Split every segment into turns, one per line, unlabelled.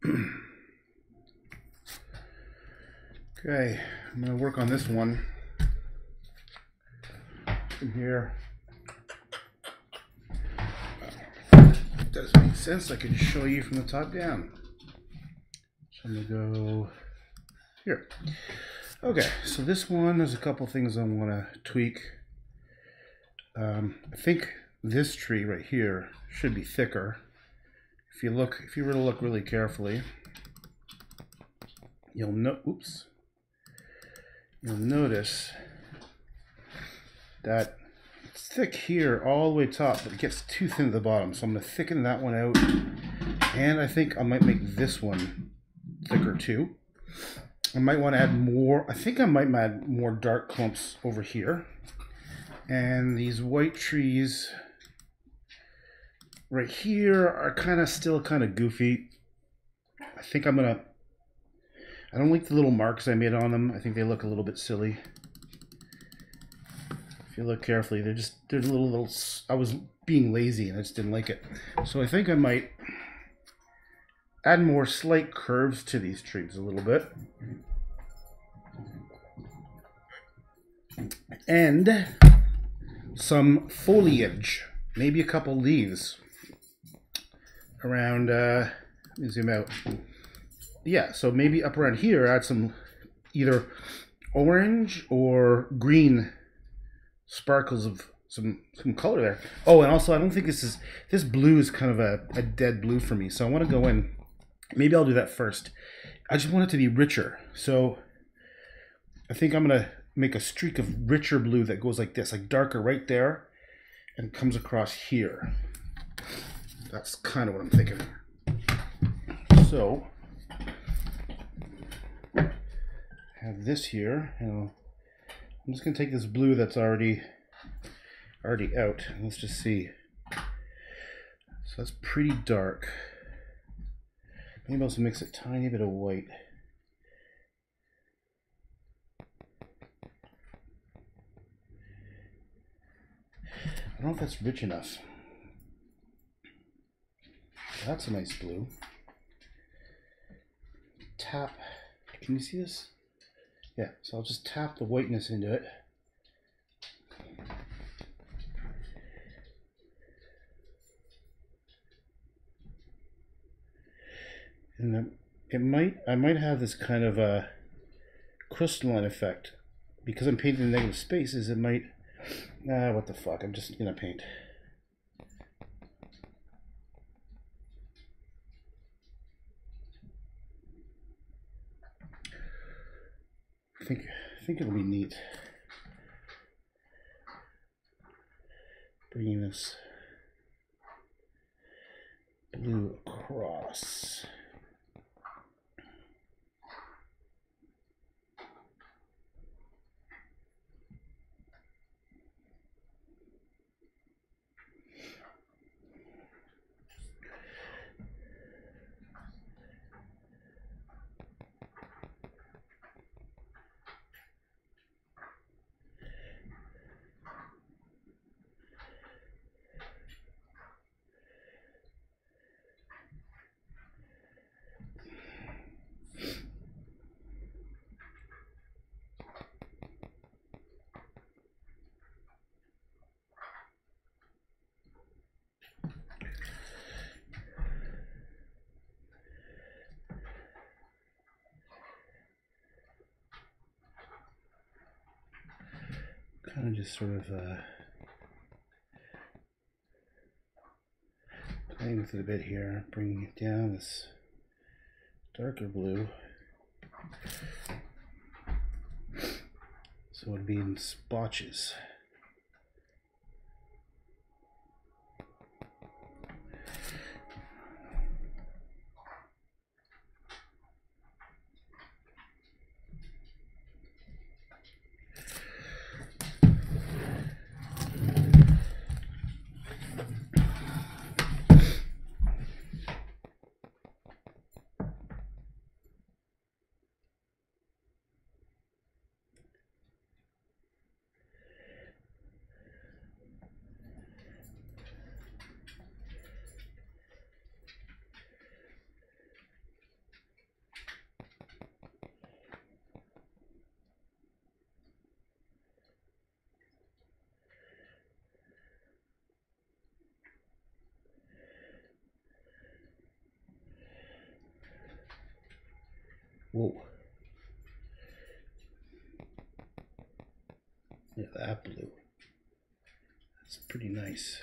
okay, I'm gonna work on this one from here. Does make sense. I can show you from the top down. So I'm gonna go here. Okay, so this one, there's a couple things I want to tweak. Um, I think this tree right here should be thicker. If you look, if you were to look really carefully, you'll know. Oops. You'll notice that it's thick here all the way top, but it gets too thin at the bottom. So I'm going to thicken that one out, and I think I might make this one thicker too. I might want to add more. I think I might add more dark clumps over here. And these white trees right here are kind of still kind of goofy. I think I'm to... I don't like the little marks I made on them. I think they look a little bit silly. If you look carefully, they're just, they're little, little... I was being lazy and I just didn't like it. So I think I might add more slight curves to these trees a little bit. And some foliage, maybe a couple leaves around, uh, let me zoom out. Yeah, so maybe up around here, add some either orange or green sparkles of some some color there. Oh, and also I don't think this is this blue is kind of a, a dead blue for me. So I want to go in Maybe I'll do that first. I just want it to be richer. So I think I'm going to make a streak of richer blue that goes like this, like darker right there and comes across here. That's kind of what I'm thinking. So have this here and I'm just going to take this blue that's already already out. Let's just see. So that's pretty dark. Maybe I'll also mix a tiny bit of white. I don't know if that's rich enough. That's a nice blue. Tap. Can you see this? Yeah, so I'll just tap the whiteness into it. and it might I might have this kind of a crystalline effect because I'm painting negative spaces. It might ah what the fuck? I'm just gonna paint. Think I think it'll be neat. Bringing this blue across. Kind of just sort of uh, playing with it a bit here, bringing it down this darker blue. So it'd be in spotches. Whoa. Yeah, that blue. That's pretty nice.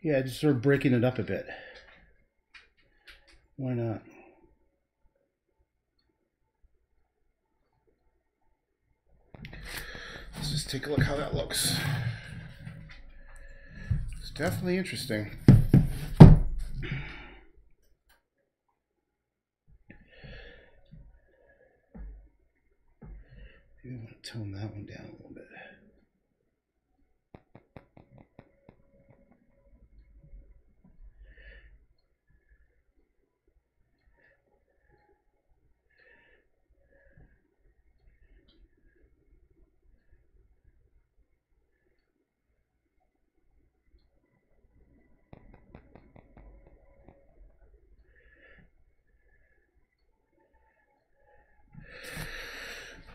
Yeah, just sort of breaking it up a bit. Why not? Let's just take a look how that looks. It's definitely interesting. Maybe I want to tone that one down a little bit.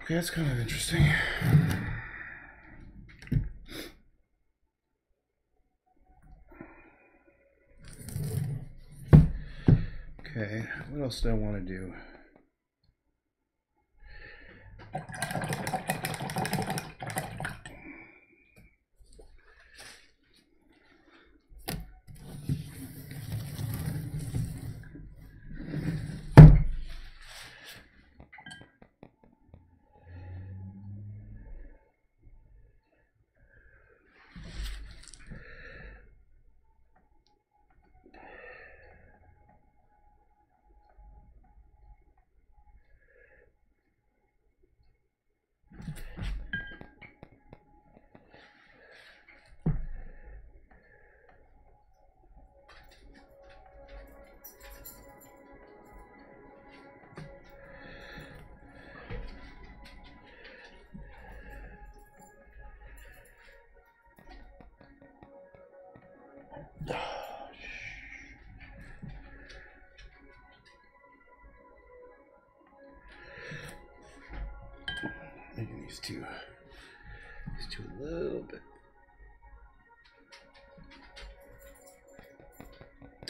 Okay, that's kind of interesting. Okay, what else do I want to do?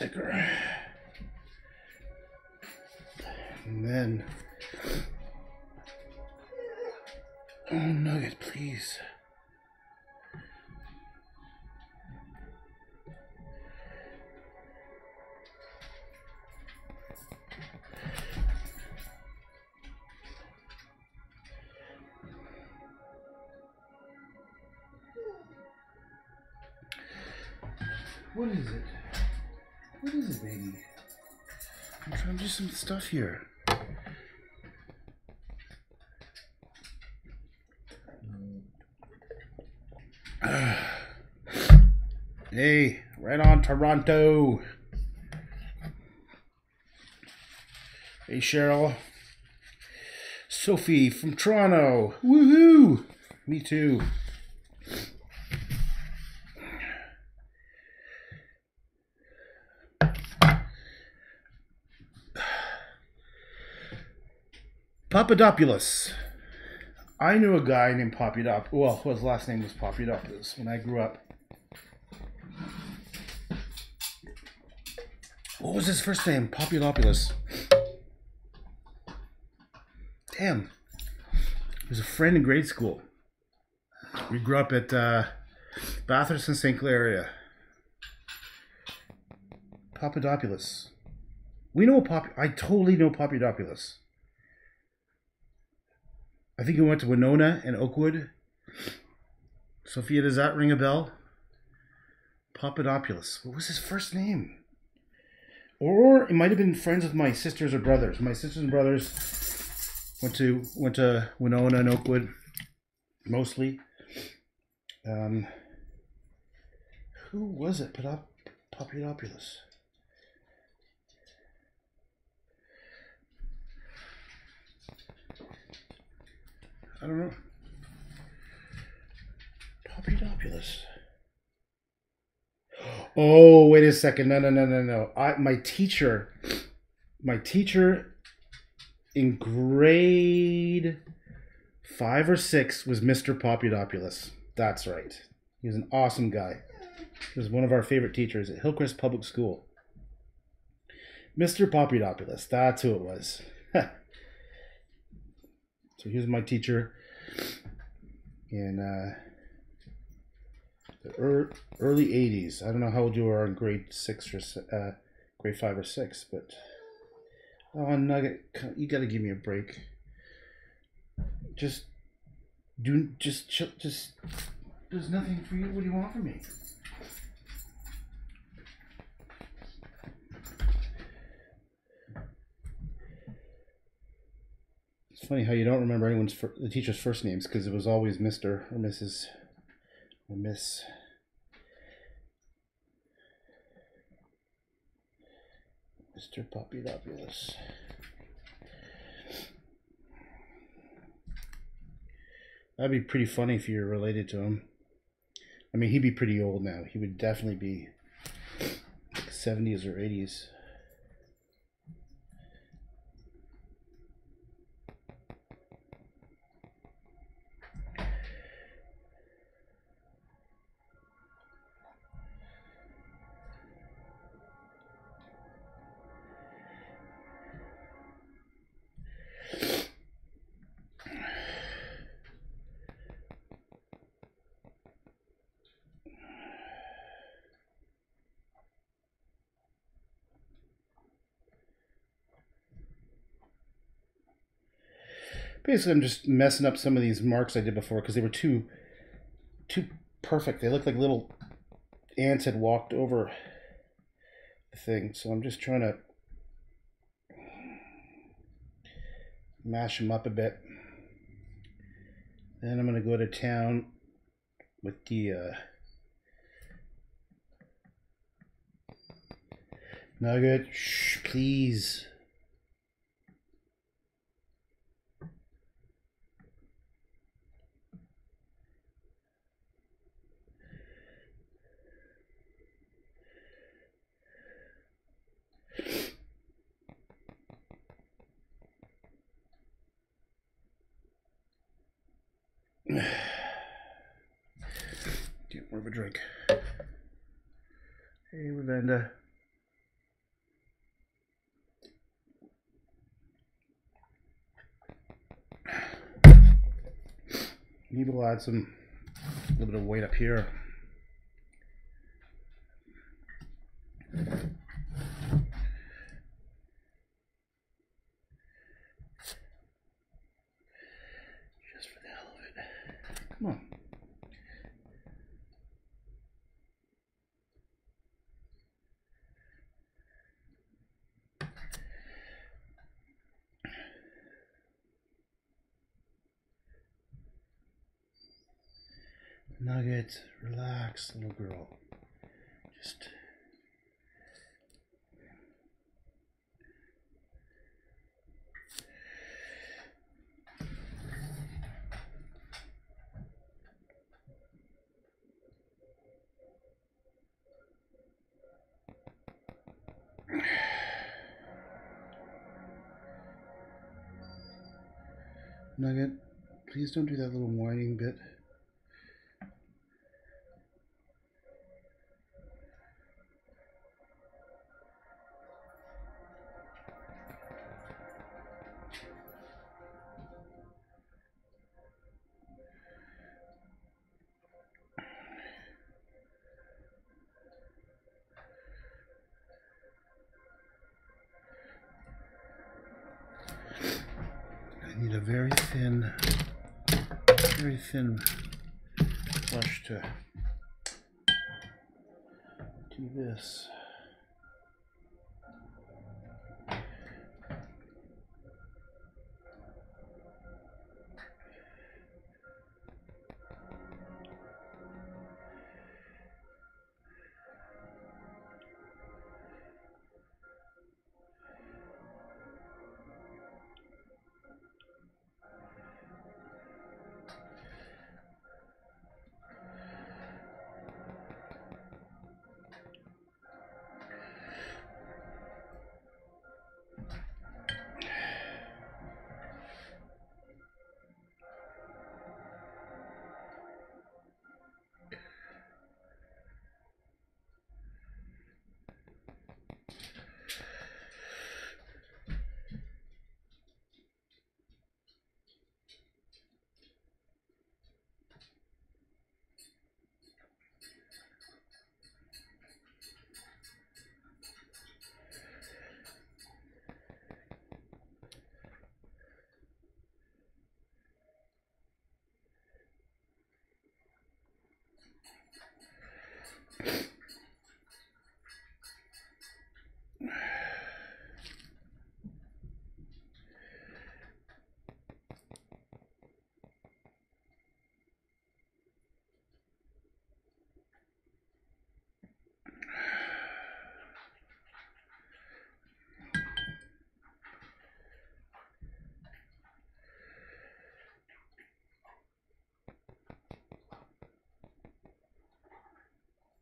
Thicker. And then, oh nugget, please. What is it? What is it, baby? I'm trying to do some stuff here. hey, right on Toronto. Hey, Cheryl. Sophie from Toronto. Woohoo! Me too. Papadopoulos. I knew a guy named Papadopoulos. Well, his last name was Papadopoulos when I grew up. What was his first name? Papadopoulos. Damn. He was a friend in grade school. We grew up at uh, Bathurst and St. Clair area. Papadopoulos. We know a Pop. I totally know Papadopoulos. I think he went to Winona and Oakwood. Sophia, does that ring a bell? Papadopoulos. What was his first name? Or it might have been friends with my sisters or brothers. My sisters and brothers went to went to Winona and Oakwood mostly. Um, who was it? Padop- Papadopoulos. I don't know. Papadopoulos. Oh, wait a second. No, no, no, no, no. I my teacher, my teacher in grade five or six was Mr. Papadopoulos. That's right. He was an awesome guy. He was one of our favorite teachers at Hillcrest Public School. Mr. Populopoulos. That's who it was. so he was my teacher in uh, the early 80s. I don't know how old you are in grade six or uh, grade five or six, but oh, Nugget, you got to give me a break. Just do, just, chill, just. There's nothing for you. What do you want from me? Funny how you don't remember anyone's fir- the teacher's first names because it was always Mister or Mrs. or Miss. Mr. Populopoulos. That'd be pretty funny if you're related to him. I mean, he'd be pretty old now. He would definitely be 70s or 80s. Basically, I'm just messing up some of these marks I did before because they were too, too perfect. They looked like little ants had walked over the thing. So I'm just trying to mash them up a bit. Then I'm gonna go to town with the uh, nugget. Shh, please. Get more of a drink. Hey, Lavenda. Maybe we'll add some, a little bit of weight up here. Just for the hell of it. Come on. Nugget, relax, little girl. Just. Nugget, please don't do that little whining bit. Very thin, very thin brush to do this.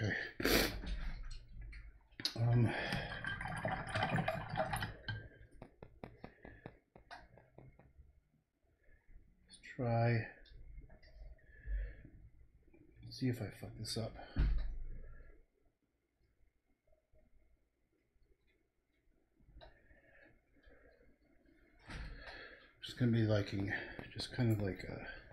Okay. Um. Let's try. See if I fuck this up. Just gonna be liking, just kind of like a.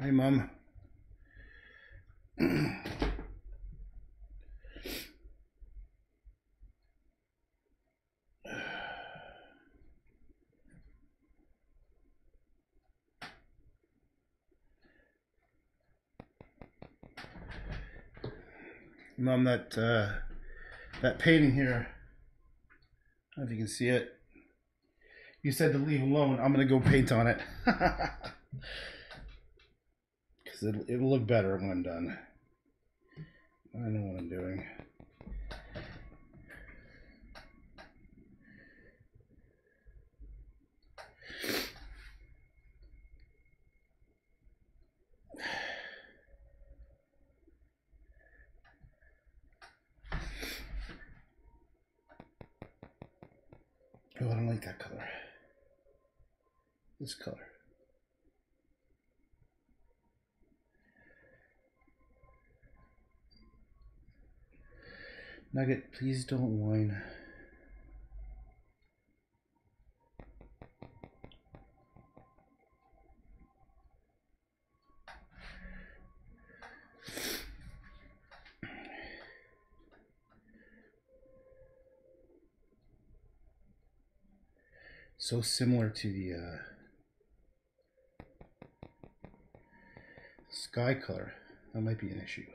Hi, Mom. Mom, that uh, that painting here. I don't know if you can see it. You said to leave alone. I'm gonna go paint on it. Because it'll, it'll look better when I'm done. I know what I'm doing. Oh, I don't like that color. This color. Nugget, please don't whine. So similar to the uh, sky color. That might be an issue.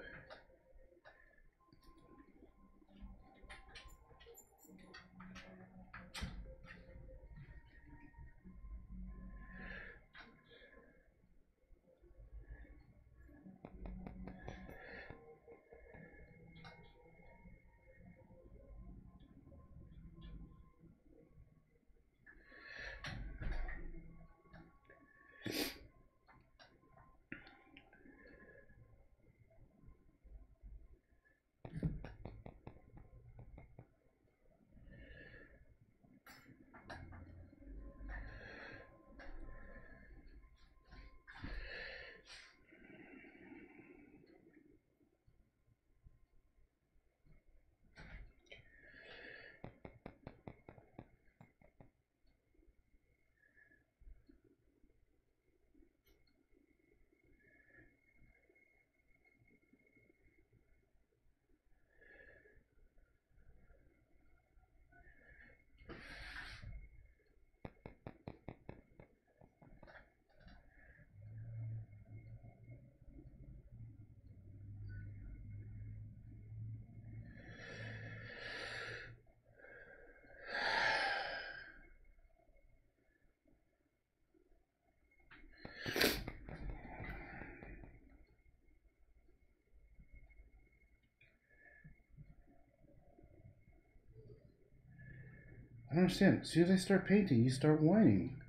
I understand. As soon as I start painting, you start whining.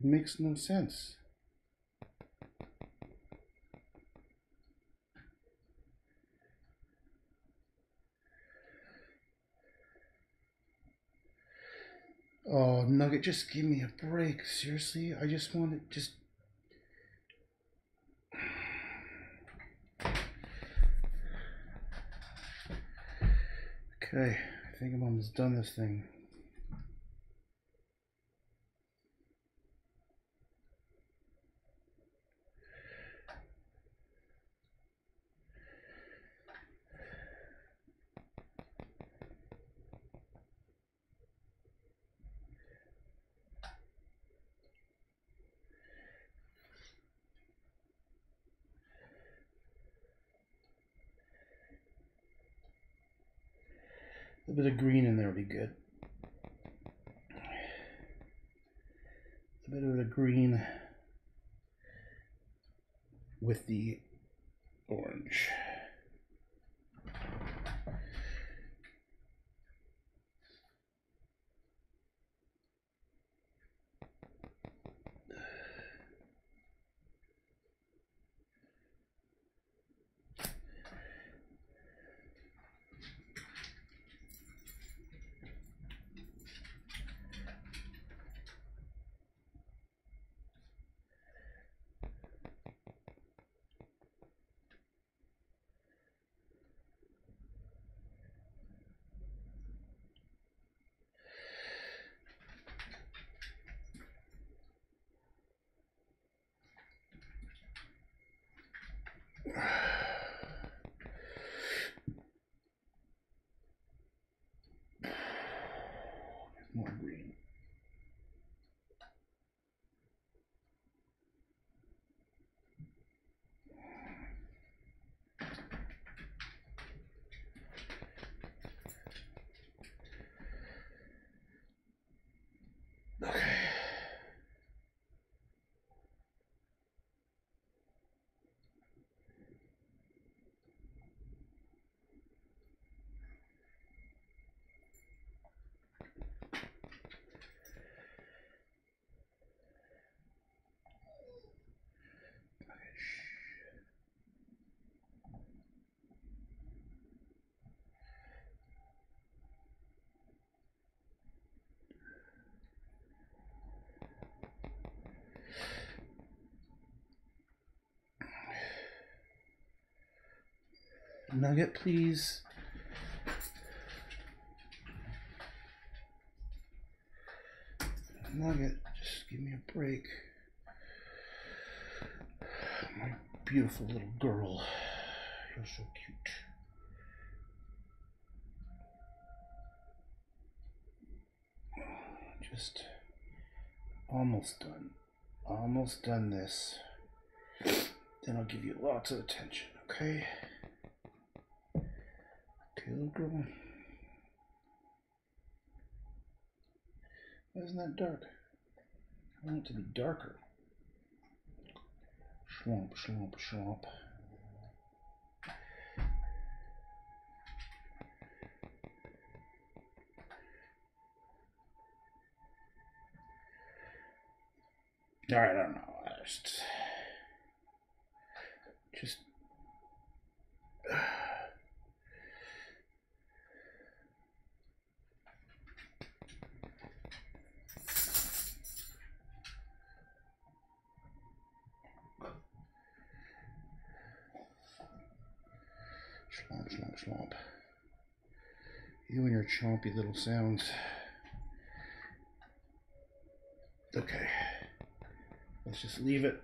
It makes no sense. Oh, Nugget, just give me a break. Seriously? I just want to just. Okay, I think I'm almost done this thing. A bit of green in there would be good. A bit of the green with the orange. Nugget, please. Nugget, just give me a break. My beautiful little girl. You're so cute. Just almost done. Almost done this. Then I'll give you lots of attention, okay? Girl. Why isn't that dark? I want it to be darker. Swamp, swamp, swamp. Alright, I don't know. I. Just. You and your chompy little sounds. Okay. Let's just leave it.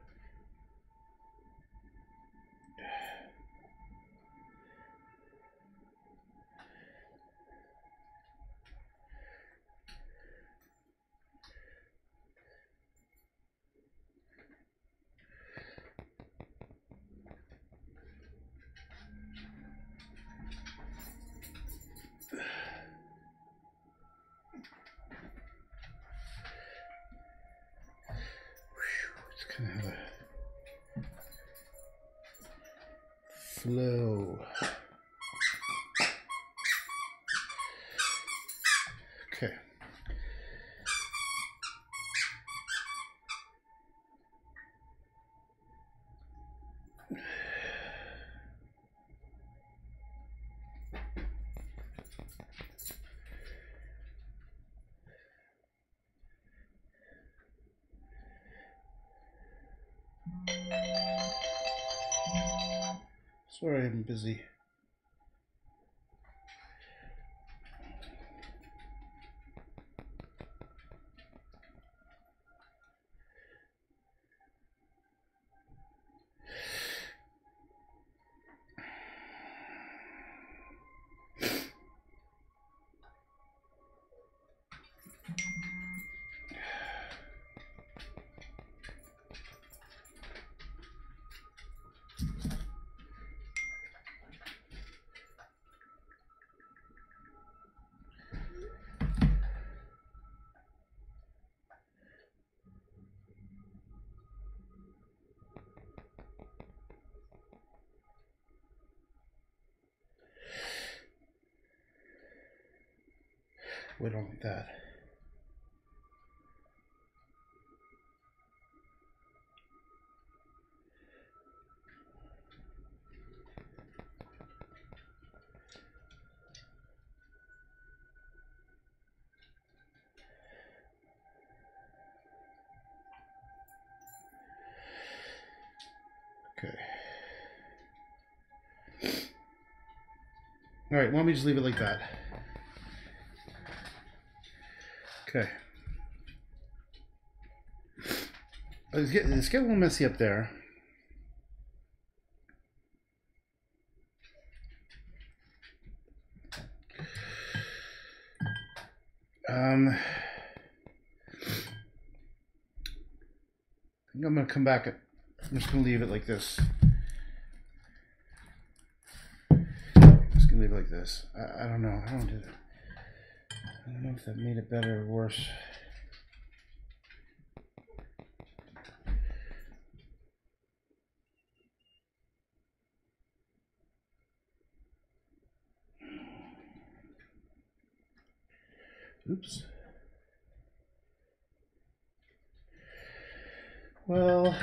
Sorry, I'm busy. We don't like that. Okay. All right, why don't we just leave it like that? Okay. It's getting, it's getting a little messy up there. Um, I think I'm gonna come back. I'm just gonna leave it like this. I'm just gonna leave it like this. I, I don't know. I don't do that. I don't know if that made it better or worse. Oops. Well,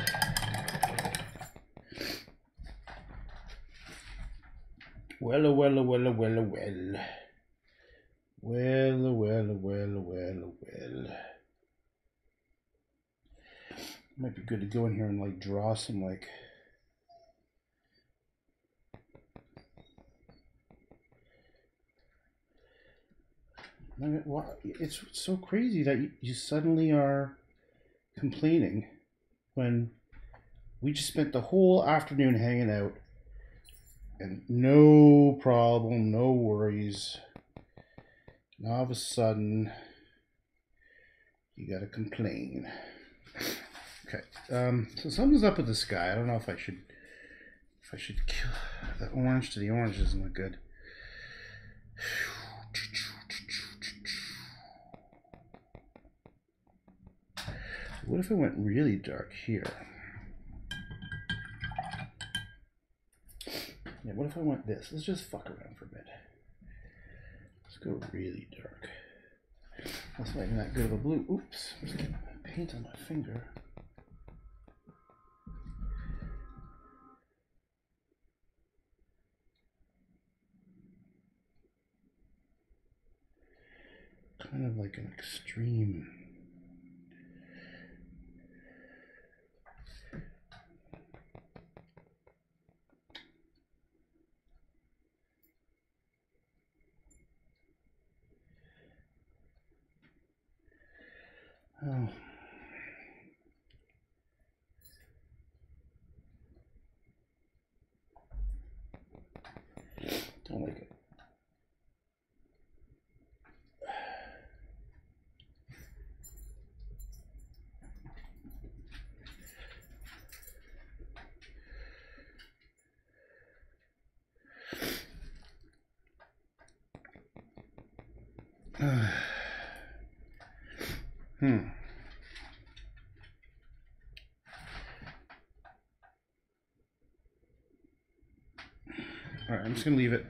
well, well, well, well, well. Well, well, well, well, well. Might be good to go in here and like draw some like. I mean, why- It's so crazy that you, you suddenly are complaining when we just spent the whole afternoon hanging out and no problem, no worries. Now all of a sudden, you gotta complain. Okay, um, so something's up with this guy. I don't know if I should, if I should kill the orange to the orange doesn't look good. What if I went really dark here? Yeah, what if I went this? Let's just fuck around for a bit. Go really dark. That's not even that good of a blue. Oops, I'm getting paint on my finger. Kind of like an extreme. Oh. Don't like it. hmm. All right, I'm just gonna leave it.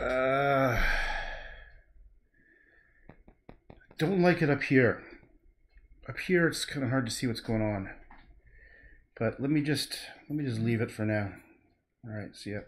Uh, don't like it up here. Up here, it's kind of hard to see what's going on. But let me just let me just leave it for now. All right, see ya.